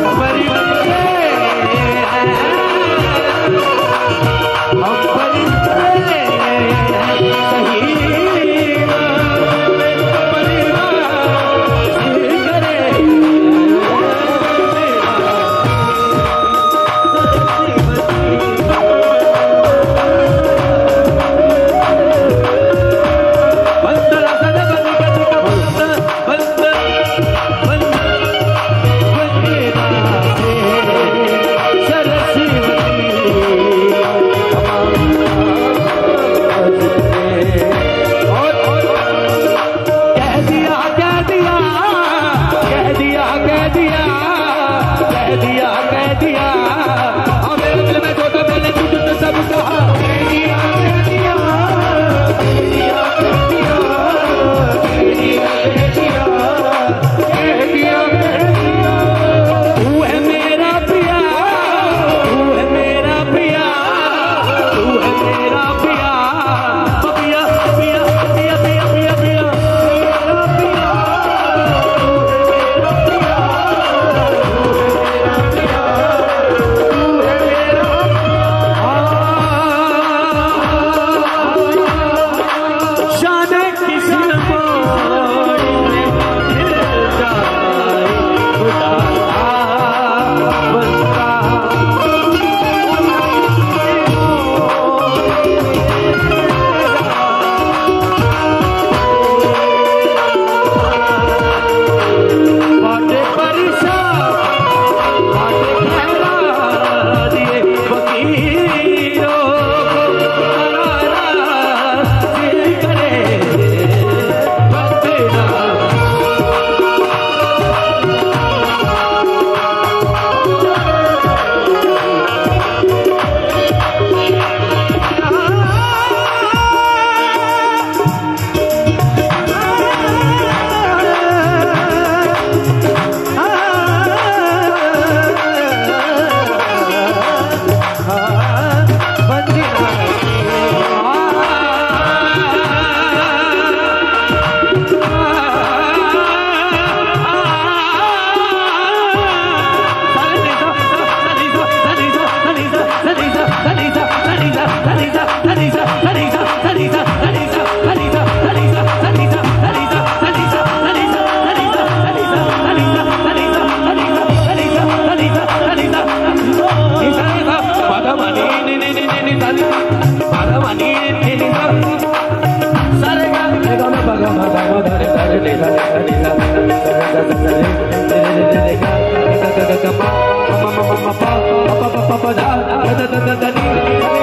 Aferin. da da da da